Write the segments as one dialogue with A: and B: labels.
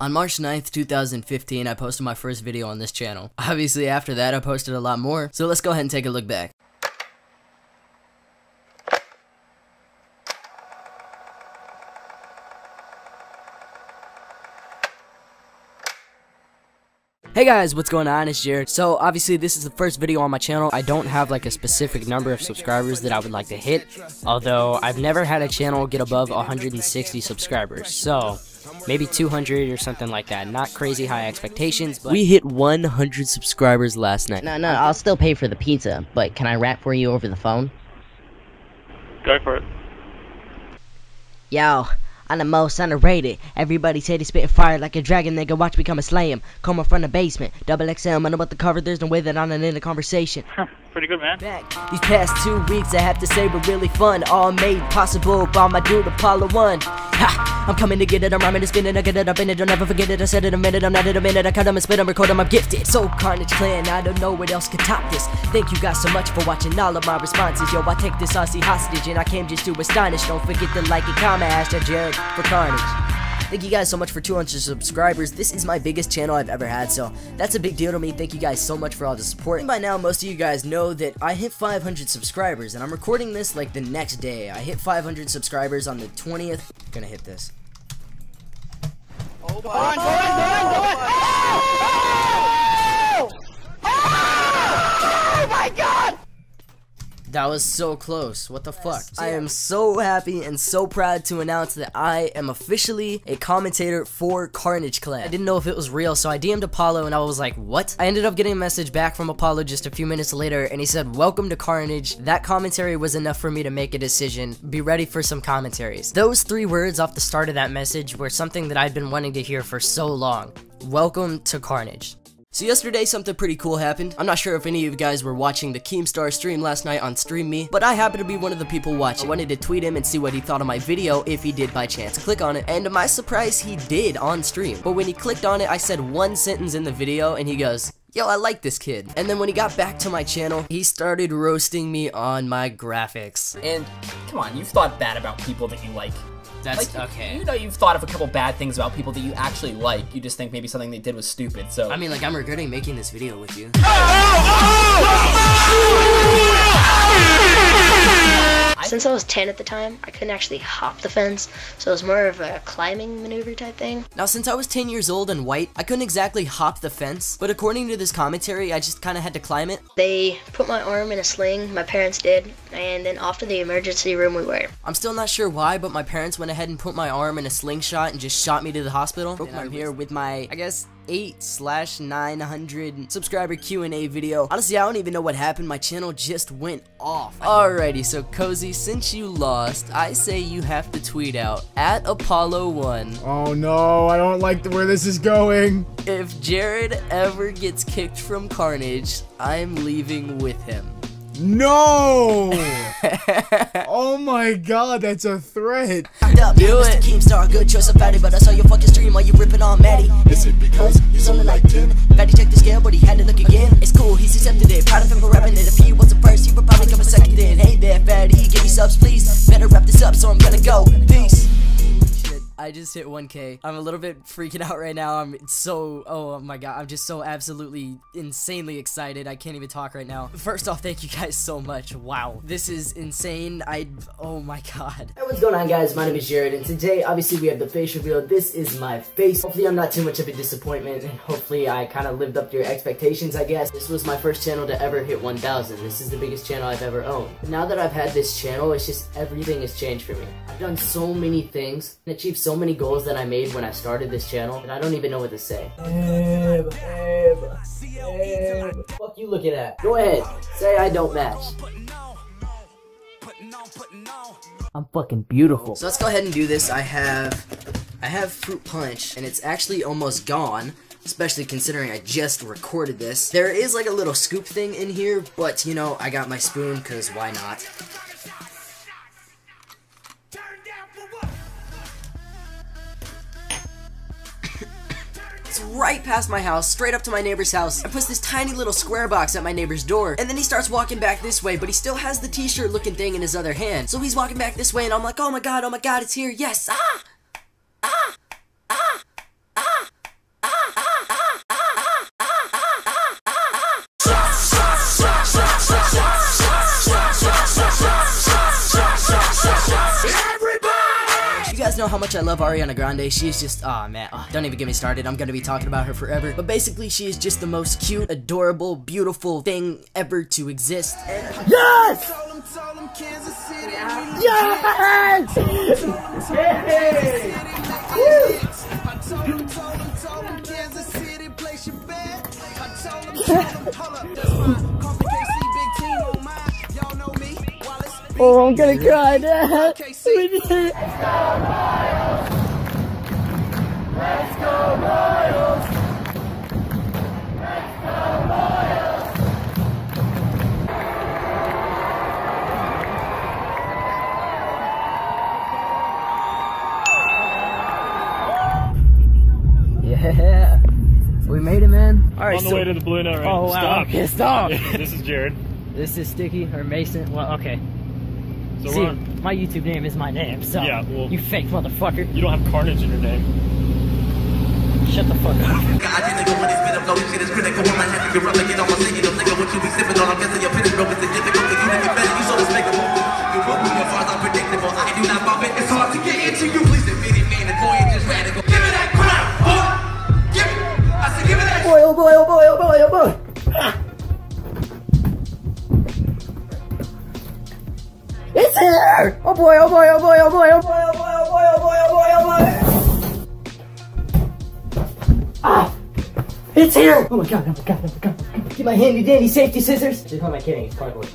A: On March 9th, 2015, I posted my first video on this channel. Obviously, after that, I posted a lot more, so let's go ahead and take a look back. Hey guys, what's going on? It's Jared. So, obviously, this is the first video on my channel. I don't have like a specific number of subscribers that I would like to hit, although I've never had a channel get above 160 subscribers. So, maybe 200 or something like that. Not crazy high expectations, but we hit 100 subscribers last night.
B: No, no, I'll still pay for the pizza, but can I rap for you over the phone?
C: Go for it.
B: Yo, I'm the most underrated. Everybody said he's spitting fire like a dragon. Nigga, watch me come and slay him. Come from the basement. Double XL, I know about the cover. There's no way that I'm not in the conversation.
C: Pretty good, man.
A: Back. These past two weeks, I have to say, were really fun. All made possible by my dude Apollo 1. Ha! I'm coming to get it, I'm rhyming and spinning, I get it up in it, I'll never forget it. I said it a minute, I'm not in a minute, I cut them and spit them, record them, I'm gifted. So, Karnage Clan, I don't know what else could top this. Thank you guys so much for watching all of my responses. Yo, I take this Aussie hostage, and I came just to astonish. Don't forget to like and comment, hashtag Jared for Karnage. Thank you guys so much for 200 subscribers. This is my biggest channel I've ever had, so that's a big deal to me. Thank you guys so much for all the support. And by now, most of you guys know that I hit 500 subscribers, and I'm recording this like the next day. I hit 500 subscribers on the 20th. gonna hit this.
D: Go on, go on, go on, go
A: That was so close. What the fuck? I am so happy and so proud to announce that I am officially a commentator for Karnage Clan. I didn't know if it was real, so I DM'd Apollo and I was like, what? I ended up getting a message back from Apollo just a few minutes later and he said, welcome to Karnage. That commentary was enough for me to make a decision. Be ready for some commentaries. Those three words off the start of that message were something that I'd been wanting to hear for so long. Welcome to Karnage. So yesterday something pretty cool happened. I'm not sure if any of you guys were watching the Keemstar stream last night on Stream Me, but I happened to be one of the people watching. I wanted to tweet him and see what he thought of my video if he did by chance click on it, and to my surprise he did on stream. But when he clicked on it, I said one sentence in the video and he goes, Yo, I like this kid. And then when he got back to my channel, he started roasting me on my graphics.
E: And come on, you've thought bad about people that you like.
A: That's
E: like,
A: okay.
E: You know, you've thought of a couple bad things about people that you actually like. You just think maybe something they did was stupid. So
A: I mean, like, I'm regretting making this video with you. Oh, oh, oh!
F: Since I was 10 at the time, I couldn't actually hop the fence, so it was more of a climbing maneuver type thing.
A: Now, since I was 10 years old and white, I couldn't exactly hop the fence, but according to this commentary, I just kind of had to climb it.
F: They put my arm in a sling, my parents did, and then off to the emergency room we were.
A: I'm still not sure why, but my parents went ahead and put my arm in a slingshot and just shot me to the hospital. And I'm here with my, I guess, 8 slash 900 subscriber Q&A video. Honestly, I don't even know what happened. My channel just went off. Alrighty, so Cozy, since you lost, I say you have to tweet out at Apollo1
G: Oh no, I don't like the, where this is going.
A: if Jared ever gets kicked from Karnage, I'm leaving with him.
G: No! oh my god, that's a threat.
A: Do it.
H: Keemstar, good choice of fatty, but I saw your fucking stream while you ripping on Maddie. Is it because he's only like 10? Fatty checked the scale, but he had to look again. It's cool, he's accepted it. Proud of him for rapping it. If he wasn't first, he would probably come a second then. Hey there, fatty, give me subs, please. Better wrap this up, so I'm gonna go.
A: I just hit 1k. I'm a little bit freaking out right now. I'm so, oh my god, I'm just so absolutely insanely excited. I can't even talk right now. First off, thank you guys so much. Wow, this is insane. I, oh my god. Hey, what's going on guys? My name is Jared, and today, obviously, we have the face reveal. This is my face. Hopefully, I'm not too much of a disappointment. And hopefully, I kind of lived up to your expectations, I guess. This was my first channel to ever hit 1,000. This is the biggest channel I've ever owned. Now that I've had this channel, it's just everything has changed for me. I've done so many things and achieved so many goals that I made when I started this channel that I don't even know what to say. Fuck you looking at? Go ahead. Say I don't match. I'm fucking beautiful. So let's go ahead and do this. I have I have fruit punch and it's actually almost gone. Especially considering I just recorded this. There is like a little scoop thing in here, but you know, I got my spoon because why not? Right past my house, straight up to my neighbor's house. I puts this tiny little square box at my neighbor's door, and then he starts walking back this way, but he still has the t-shirt looking thing in his other hand. So he's walking back this way, and I'm like, oh my god, oh my god, it's here, yes! Ah! Know how much I love Ariana Grande. She's just, oh man, oh, don't even get me started. I'm gonna be talking about her forever. But basically, she is just the most cute, adorable, beautiful thing ever to exist. And
G: Yes! Oh, I'm gonna cry, Dad. We did it.
A: yeah, we made it, man. All right,
C: On the
A: so
C: way to the Blue Note, right?
A: Oh, wow.
C: Stop.
A: Okay, stop.
C: this is Jared.
A: this is Sticky or Mason. Well, okay.
C: So
A: See,
C: we're on,
A: my YouTube name is my name, so
C: Yeah, well-
A: you fake motherfucker.
C: you don't have Karnage in your name.
A: Shut the fuck up.
I: It's
A: here! Oh boy, oh boy, oh boy, oh boy, oh boy, oh boy, oh boy, oh boy, oh boy, oh boy. Ah! It's here! Oh my god, oh my god, oh my god. oh my god. Get my handy dandy safety scissors. Just who am I kidding? It's cardboard.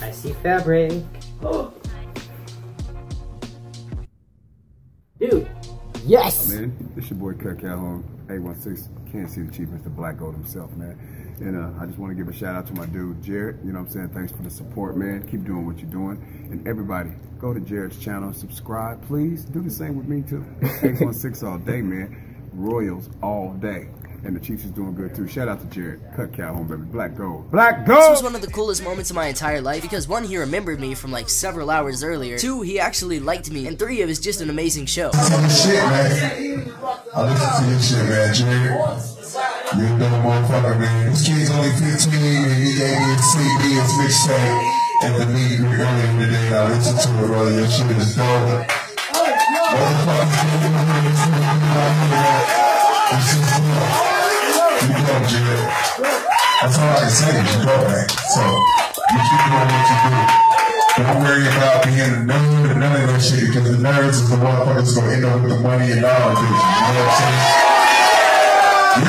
A: I see fabric. Oh. Dude. Yes!
J: Man, it's your boy Kutt Calhoun, 816. Can't see the chief, Mr. Black Gold himself, man. And uh, I just want to give a shout out to my dude, Jared. You know what I'm saying? Thanks for the support, man. Keep doing what you're doing. And everybody, go to Jared's channel, subscribe, please. Do the same with me, too. 816 all day, man. Royals all day. And the Chiefs is doing good, too. Shout out to Jared. Kutt Calhoun, baby. Black Gold. Black gold!
A: This was one of the coolest moments of my entire life because one, he remembered me from like several hours earlier. Two, he actually liked me. And three, it was just an amazing show.
K: shit, man. I listen to your shit, man, Jared. You a dumb motherfucker, man. This kid's only 15 and he gave me a CD and mixtape and the lead earlier today. I listened to it. Your shit is dope. That's all I can say is you dope, man. So, you keep doing what you do. Don't worry about being a nerd and none of that shit because the nerds is the motherfuckers gonna end up with the money and all of. You know what I'm saying?
I: Once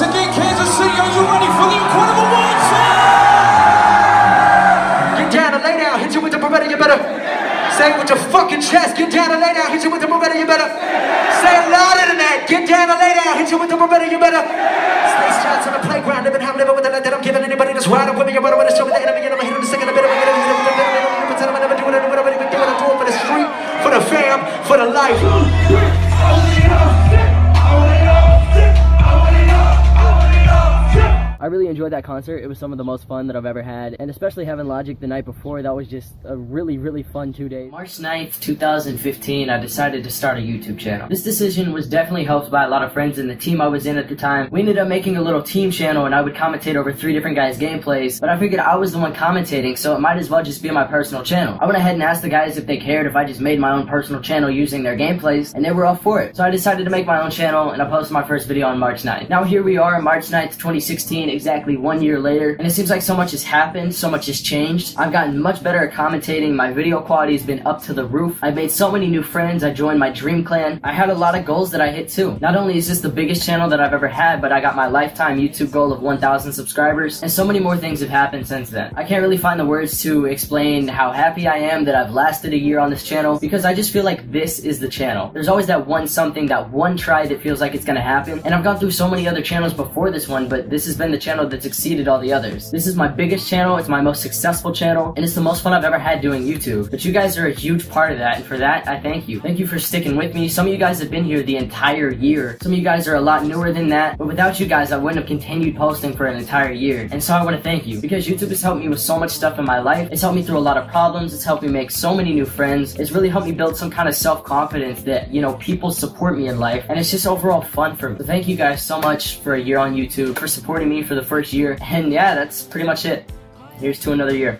I: again, Kansas City, are you ready for the incredible one?
H: Get down and lay down, hit you with the Beretta, you better say it with your fucking chest. Get down and lay down, hit you with the Beretta, you better say it louder than that. Get down hit you with Beretta, you better. Space shots on the playground, living how I'm living with the life that I'm giving anybody that's ride up with me. You're better with a show with the enemy, and I'm hitting the second, a bit of a bit of a bit of a bit of a bit of a pretend I'm never doing it, whatever they do it, I do it for the street, for the fam, for the life.
A: I really enjoyed that concert. It was some of the most fun that I've ever had. And especially having Logic the night before, that was just a really, really fun two days. March 9th, 2015, I decided to start a YouTube channel. This decision was definitely helped by a lot of friends in the team I was in at the time. We ended up making a little team channel and I would commentate over three different guys' gameplays, but I figured I was the one commentating, so it might as well just be my personal channel. I went ahead and asked the guys if they cared if I just made my own personal channel using their gameplays, and they were all for it. So I decided to make my own channel and I posted my first video on March 9th. Now here we are, March 9th, 2016, exactly one year later, and it seems like so much has happened, so much has changed. I've gotten much better at commentating, my video quality has been up to the roof. I've made so many new friends, I joined my dream clan. I had a lot of goals that I hit too. Not only is this the biggest channel that I've ever had, but I got my lifetime YouTube goal of 1,000 subscribers, and so many more things have happened since then. I can't really find the words to explain how happy I am that I've lasted a year on this channel, because I just feel like this is the channel. There's always that one something, that one try that feels like it's gonna happen, and I've gone through so many other channels before this one, but this has been the channel channel that's exceeded all the others. This is my biggest channel, it's my most successful channel, and it's the most fun I've ever had doing YouTube. But you guys are a huge part of that, and for that, I thank you. Thank you for sticking with me. Some of you guys have been here the entire year. Some of you guys are a lot newer than that, but without you guys, I wouldn't have continued posting for an entire year. And so I want to thank you, because YouTube has helped me with so much stuff in my life. It's helped me through a lot of problems. It's helped me make so many new friends. It's really helped me build some kind of self-confidence that, you know, people support me in life, and it's just overall fun for me. So thank you guys so much for a year on YouTube, for supporting me for the first year, and yeah, that's pretty much it. Here's to another year.